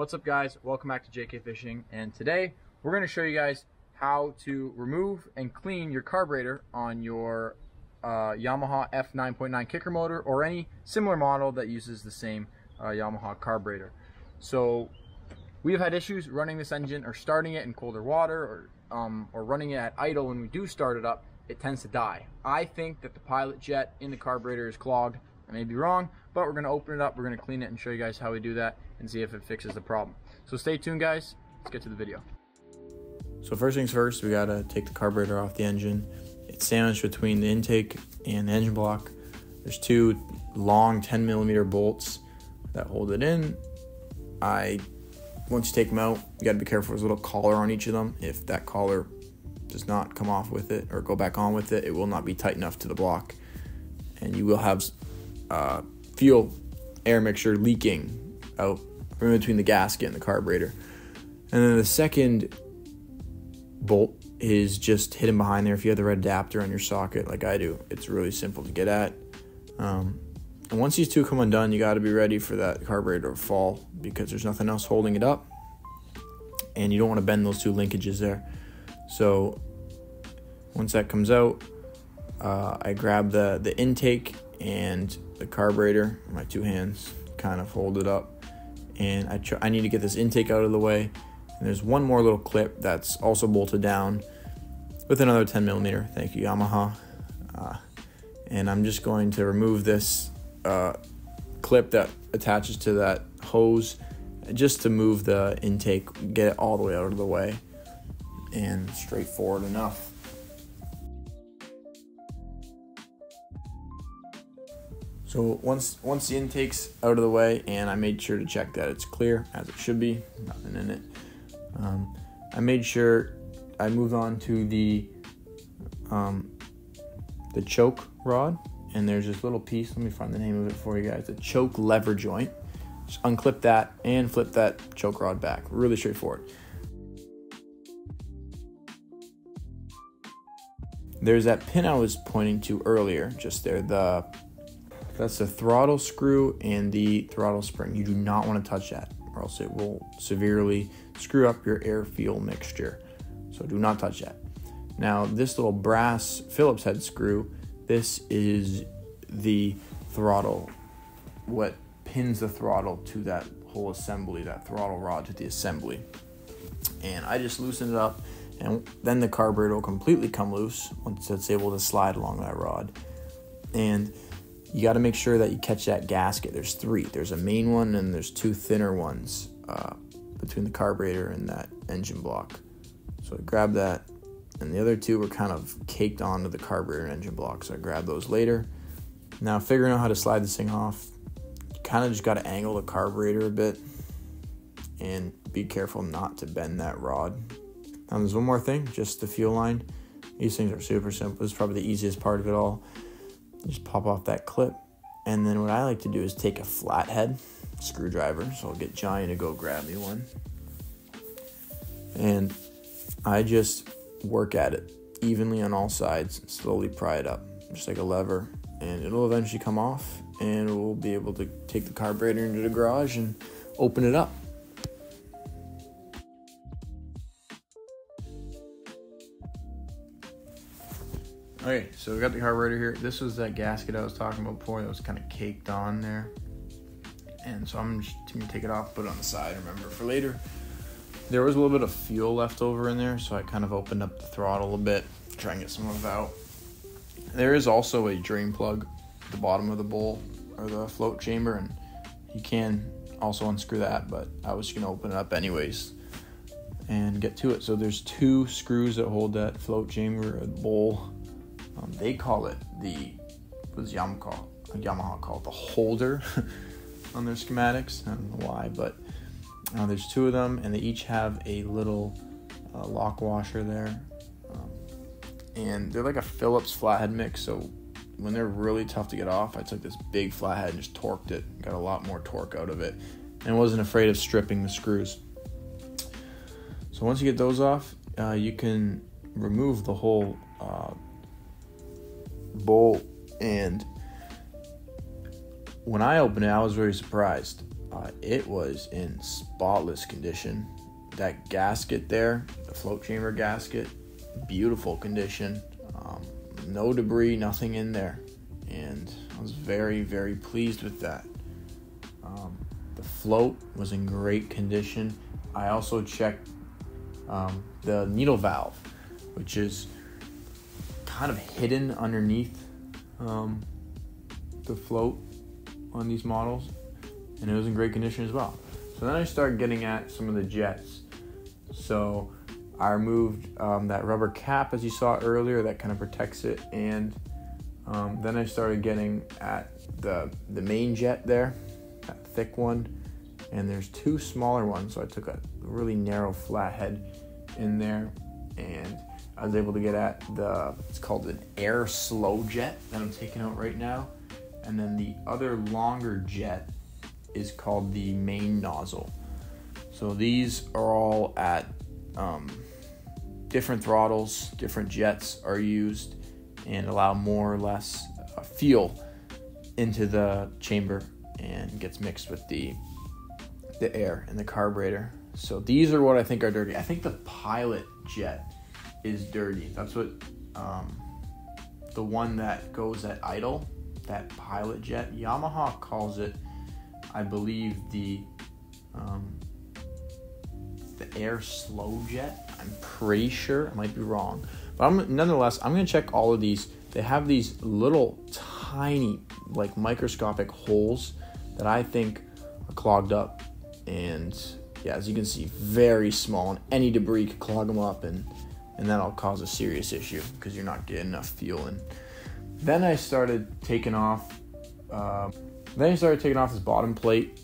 What's up guys? Welcome back to JK Fishing and today we're going to show you guys how to remove and clean your carburetor on your uh, Yamaha F9.9 kicker motor or any similar model that uses the same uh, Yamaha carburetor. So we've had issues running this engine or starting it in colder water or, um, or running it at idle when we do start it up, it tends to die. I think that the pilot jet in the carburetor is clogged. I may be wrong, but we're to open it up, we're to clean it and show you guys how we do that and see if it fixes the problem. So stay tuned guys, let's get to the video. So first things first, we gotta take the carburetor off the engine. It's sandwiched between the intake and the engine block. There's two long 10 millimeter bolts that hold it in. I once you take them out, you gotta be careful. There's a little collar on each of them. If that collar does not come off with it or go back on with it, it will not be tight enough to the block, and you will have uh, fuel air mixture leaking out in between the gasket and the carburetor. And then the second bolt is just hidden behind there. If you have the red adapter on your socket, like I do, it's really simple to get at. Um, and once these two come undone, you got to be ready for that carburetor to fall because there's nothing else holding it up, and you don't want to bend those two linkages there. So once that comes out, uh, I grab the the intake and the carburetor. My two hands kind of hold it up, and I try, I need to get this intake out of the way and there's one more little clip that's also bolted down with another 10 millimeter. Thank you, Yamaha. Uh, and I'm just going to remove this uh, clip that attaches to that hose just to move the intake, get it all the way out of the way, and straightforward enough. So once once the intake's out of the way, and I made sure to check that it's clear as it should be, nothing in it. Um, I made sure I moved on to the um, the choke rod, and there's this little piece. Let me find the name of it for you guys. The choke lever joint. Just unclip that and flip that choke rod back. Really straightforward. There's that pin I was pointing to earlier, just there. The that's the throttle screw and the throttle spring. You do not want to touch that or else it will severely screw up your air fuel mixture. So do not touch that. Now, this little brass Phillips head screw, this is the throttle, what pins the throttle to that whole assembly, that throttle rod to the assembly. And I just loosened it up, and then the carburetor will completely come loose once it's able to slide along that rod. And you got to make sure that you catch that gasket. There's three. There's a main one and there's two thinner ones uh, between the carburetor and that engine block. So I grabbed that, and the other two were kind of caked onto the carburetor and engine block. So I grabbed those later. Now figuring out how to slide this thing off, you kind of just got to angle the carburetor a bit and be careful not to bend that rod. Now there's one more thing, just the fuel line. These things are super simple. It's probably the easiest part of it all just pop off that clip. And then what I like to do is take a flathead screwdriver. So I'll get Johnny to go grab me one. And I just work at it evenly on all sides, slowly pry it up, just like a lever. And it'll eventually come off, and we'll be able to take the carburetor into the garage and open it up. Okay, so we got the carburetor here. This was that gasket I was talking about before that was kind of caked on there. And so I'm just gonna take it off, put it on the side, remember for later. There was a little bit of fuel left over in there, so I kind of opened up the throttle a bit, try and get some of it out. There is also a drain plug at the bottom of the bowl or the float chamber, and you can also unscrew that, but I was gonna open it up anyways and get to it. So there's two screws that hold that float chamber bowl um, they call it the what Yamaha Yamaha call it the holder on their schematics. I don't know why, but uh, there's two of them, and they each have a little uh, lock washer there, um, and they're like a Phillips flathead mix. So when they're really tough to get off, I took this big flathead and just torqued it, got a lot more torque out of it, and wasn't afraid of stripping the screws. So once you get those off, uh, you can remove the whole bolt and when I opened it, I was very surprised. uh, it was in spotless condition. That gasket there, the float chamber gasket, beautiful condition. Um, no debris, nothing in there. And I was very, very pleased with that. Um, the float was in great condition. I also checked um, the needle valve, which is kind of hidden underneath um, the float on these models, and it was in great condition as well. So then I started getting at some of the jets. So I removed um, that rubber cap as you saw earlier that kind of protects it, and um, then I started getting at the the main jet there, that thick one, and there's two smaller ones. So I took a really narrow flathead in there, and I was able to get at the it's called an air slow jet that I'm taking out right now, and then the other longer jet is called the main nozzle. So these are all at um, different throttles, different jets are used, and allow more or less uh, fuel into the chamber and gets mixed with the the air and the carburetor. So these are what I think are dirty. I think the pilot jet is dirty. That's what um, the one that goes at idle, that pilot jet. Yamaha calls it, I believe, the um, the air slow jet. I'm pretty sure. I might be wrong, but I'm nonetheless. I'm gonna check all of these. They have these little tiny, like microscopic holes that I think are clogged up, and yeah, as you can see, very small, and any debris could clog them up, and and that'll cause a serious issue because you're not getting enough fuel in. Then I started taking off. Uh, then I started taking off this bottom plate,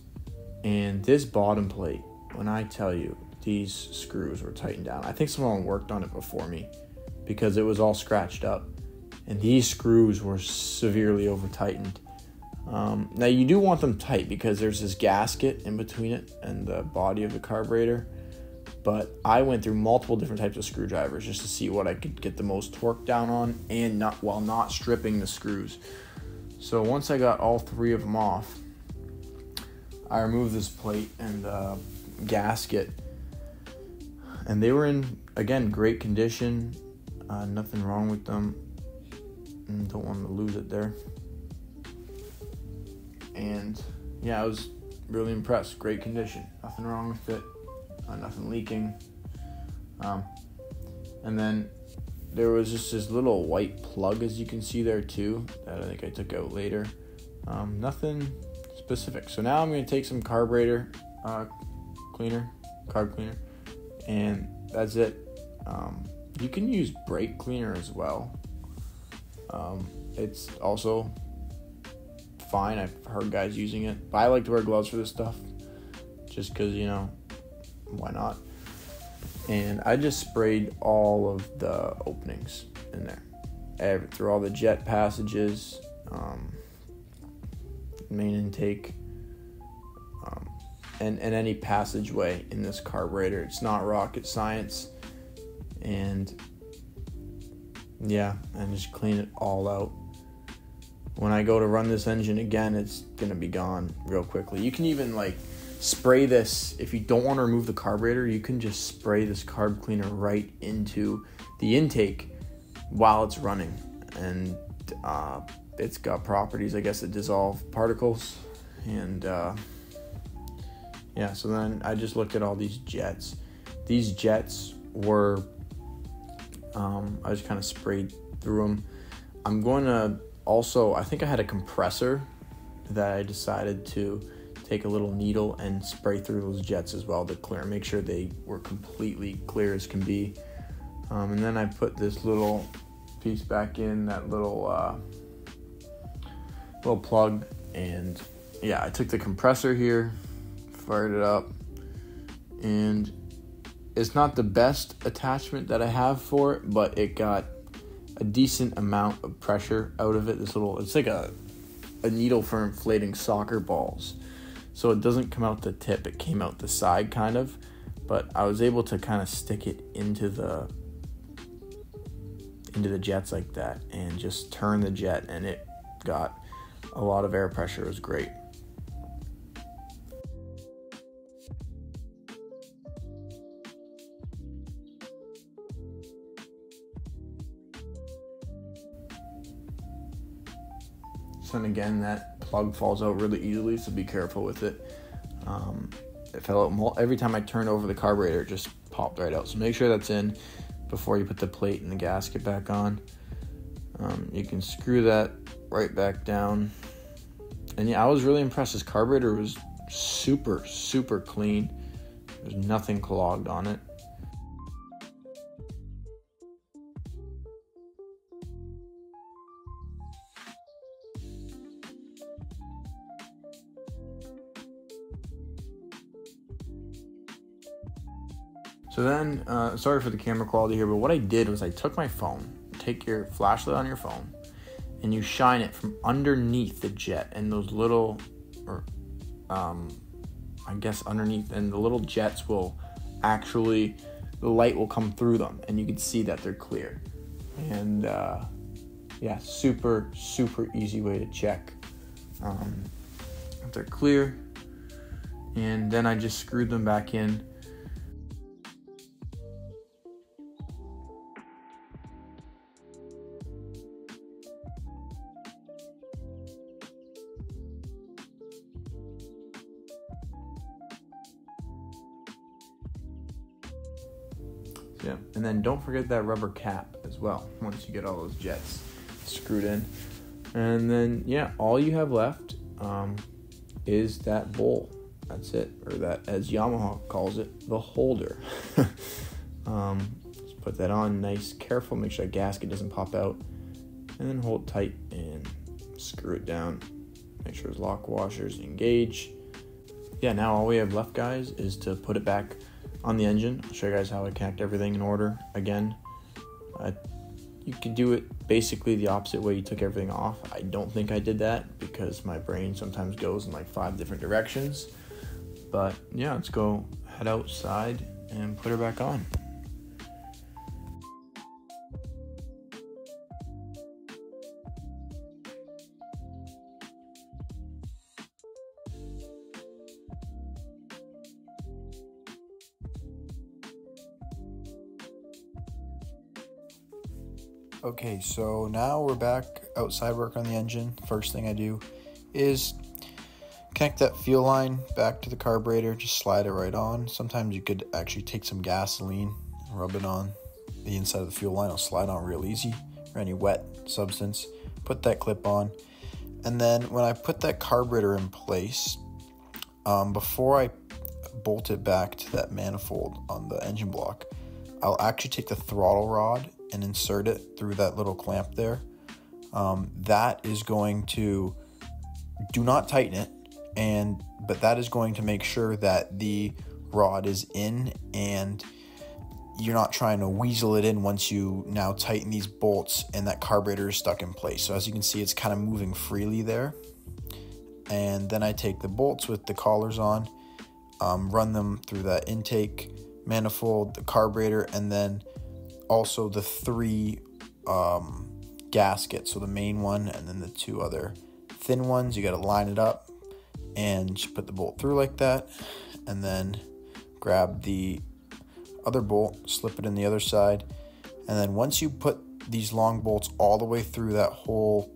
and this bottom plate, when I tell you, these screws were tightened down. I think someone worked on it before me because it was all scratched up, and these screws were severely over tightened. Um, now you do want them tight because there's this gasket in between it and the body of the carburetor. But I went through multiple different types of screwdrivers just to see what I could get the most torque down on and not while not stripping the screws. So once I got all three of them off, I removed this plate and the gasket, and they were in again great condition. Uh, nothing wrong with them. And don't want to lose it there and yeah, I was really impressed. Great condition, nothing wrong with it, uh, nothing leaking. Um, and then there was just this little white plug, as you can see there too, that I think I took out later. Um, nothing specific. So now I'm going to take some carburetor uh, cleaner, carb cleaner, and that's it. Um, you can use brake cleaner as well. Um, it's also fine. I've heard guys using it, but I like to wear gloves for this stuff, just because you know, why not? And I just sprayed all of the openings in there, Every, through all the jet passages, um, main intake, um, and and any passageway in this carburetor. It's not rocket science, and yeah, and just clean it all out when I go to run this engine again, it's gonna be gone real quickly. You can even like spray this if you don't want to remove the carburetor. You can just spray this carb cleaner right into the intake while it's running, and uh, it's got properties, I guess, that dissolve particles, and uh, yeah. So then I just looked at all these jets. These jets were um, I just kind of sprayed through them. I'm going to also, I think I had a compressor that I decided to take a little needle and spray through those jets as well to clear, make sure they were completely clear as can be. Um, and then I put this little piece back in, that little uh, little plug, and yeah, I took the compressor here, fired it up, and it's not the best attachment that I have for it, but it got a decent amount of pressure out of it. This little, it's like a, a needle for inflating soccer balls. So it doesn't come out the tip, it came out the side kind of, but I was able to kind of stick it into the into the jets like that and just turn the jet and it got a lot of air pressure. It was great. So again, that plug falls out really easily, so be careful with it. Um, it fell out every time I turned over the carburetor, it just popped right out. So make sure that's in before you put the plate and the gasket back on. Um, you can screw that right back down. And yeah, I was really impressed. This carburetor was super, super clean. There's nothing clogged on it. So then, uh, sorry for the camera quality here, but what I did was I took my phone, take your flashlight on your phone, and you shine it from underneath the jet and those little, or um, I guess underneath, and the little jets will actually, the light will come through them, and you can see that they're clear. And uh, yeah, super, super easy way to check um, if they're clear. And then I just screwed them back in Yeah, and then don't forget that rubber cap as well once you get all those jets screwed in. And then, yeah, all you have left um, is that bowl. That's it, or that, as Yamaha calls it, the holder. um, just put that on nice, careful, make sure that gasket doesn't pop out, and then hold tight and screw it down. Make sure his lock washers engage. Yeah, now all we have left, guys, is to put it back on the engine. I'll show you guys how I connect everything in order again. You can do it basically the opposite way you took everything off. I don't think I did that because my brain sometimes goes in like five different directions. But yeah, let's go head outside and put her back on. Okay, so now we're back outside work on the engine. First thing I do is connect that fuel line back to the carburetor, just slide it right on. Sometimes you could actually take some gasoline, rub it on the inside of the fuel line, it'll slide on real easy, or any wet substance. Put that clip on. And then when I put that carburetor in place, um, before I bolt it back to that manifold on the engine block, I'll actually take the throttle rod and insert it through that little clamp there. Um, that is going to do not tighten it, and but that is going to make sure that the rod is in and you're not trying to weasel it in once you now tighten these bolts and that carburetor is stuck in place. So as you can see, it's kind of moving freely there. And then I take the bolts with the collars on, um, run them through that intake manifold, the carburetor, and then also the three um, gaskets. So the main one and then the two other thin ones. You got to line it up and put the bolt through like that. And then grab the other bolt, slip it in the other side. And then once you put these long bolts all the way through that whole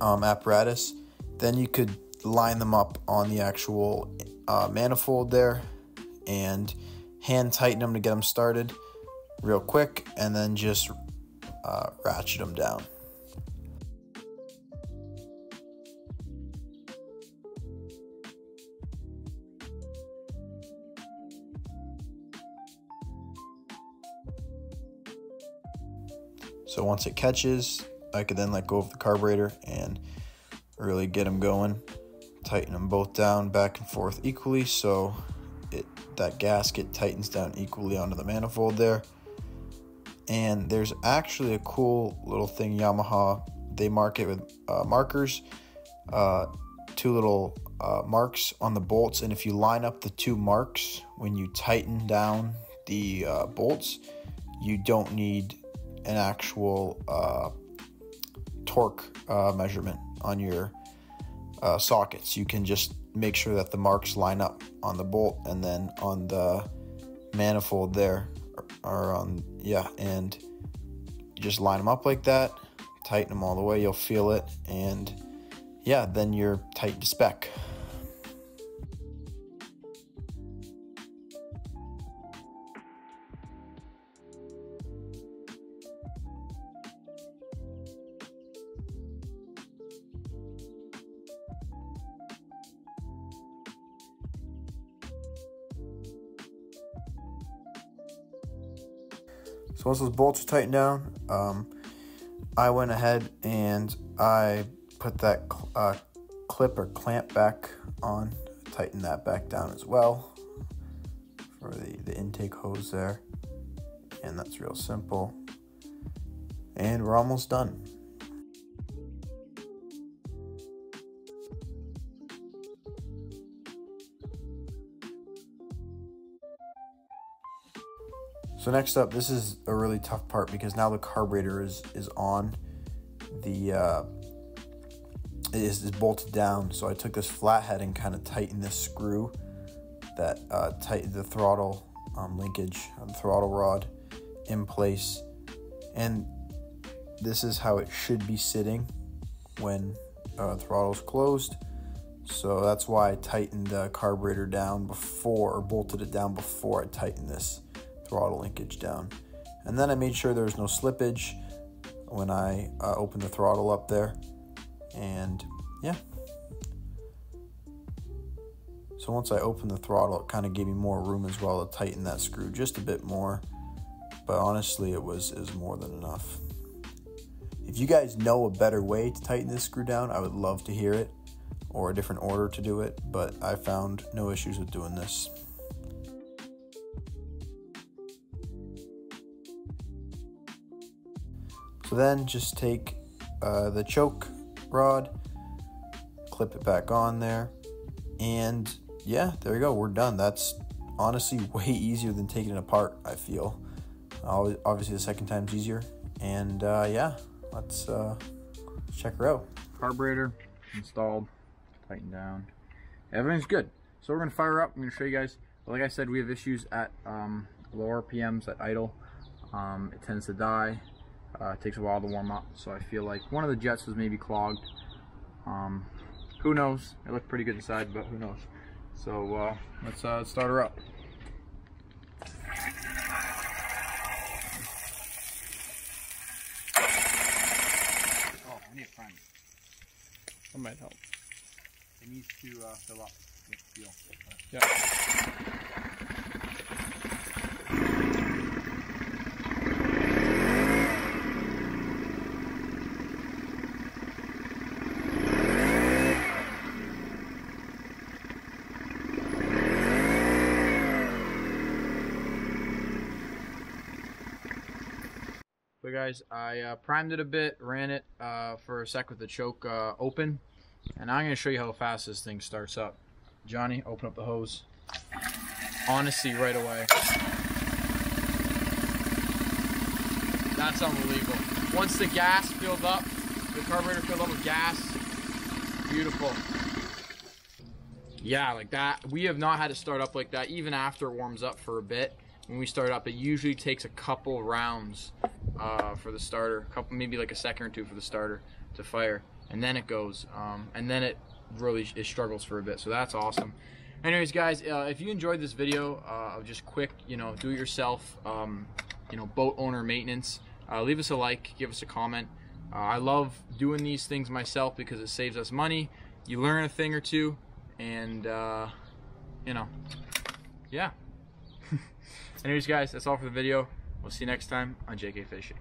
um, apparatus, then you could line them up on the actual uh, manifold there and hand tighten them to get them started real quick and then just uh, ratchet them down. So once it catches, I could then let go of the carburetor and really get them going. Tighten them both down back and forth equally so it that gasket tightens down equally onto the manifold there. And there's actually a cool little thing Yamaha they mark it with uh, markers, uh, two little uh, marks on the bolts, and if you line up the two marks when you tighten down the uh, bolts, you don't need an actual uh, torque uh, measurement on your sockets. You can just make sure that the marks line up on the bolt and then on the manifold there or on yeah and just line them up like that tighten them all the way you'll feel it and yeah, then you're tight to spec. Once those bolts are tightened down, um, I went ahead and I put that cl- uh, clip or clamp back on, tighten that back down as well for the, the intake hose there. And that's real simple. And we're almost done. So next up, this is a really tough part because now the carburetor is is on. The uh, is, is bolted down. So I took this flathead and kind of tightened this screw that uh, the throttle um, linkage, the throttle rod in place, and this is how it should be sitting when uh, throttle's closed. So that's why I tightened the carburetor down before, or bolted it down before I tightened this throttle linkage down. And then I made sure there was no slippage when I uh, opened the throttle up there. And yeah. So once I opened the throttle, it kind of gave me more room as well to tighten that screw just a bit more. But honestly, it was, was more than enough. If you guys know a better way to tighten this screw down, I would love to hear it or a different order to do it, but I found no issues with doing this. So then just take uh, the choke rod, clip it back on there, and yeah, there you go. We're done. That's honestly way easier than taking it apart, I feel. Obviously, the second time's easier. And uh, yeah, let's, uh, check her out. Carburetor installed, tightened down. Everything's good. So we're to fire up. I'm to show you guys. Like I said, we have issues at um, low RPMs at idle. Um, it tends to die. Uh, it takes a while to warm up, so I feel like one of the jets was maybe clogged. Um, who knows? It looked pretty good inside, but who knows? So uh, let's uh, start her up. Oh, I need a friend. That might help. It needs to uh, fill up with fuel. Yeah. Guys, I uh, primed it a bit, ran it uh, for a sec with the choke uh, open, and I'm going to show you how fast this thing starts up. Johnny, open up the hose. Honestly, right away. That's unbelievable. Once the gas filled up, the carburetor filled up with gas, beautiful. Yeah, like that. We have not had to start up like that, even after it warms up for a bit. When we start up, it usually takes a couple rounds uh, for the starter, a couple maybe like a second or two for the starter to fire, and then it goes, um, and then it really it struggles for a bit. So that's awesome. Anyways, guys, uh, if you enjoyed this video uh, of just quick, you know, do it yourself, um, you know, boat owner maintenance, uh, leave us a like, give us a comment. Uh, I love doing these things myself because it saves us money. You learn a thing or two, and you know, yeah. Anyways, guys, that's all for the video. We'll see you next time on JK Fishing.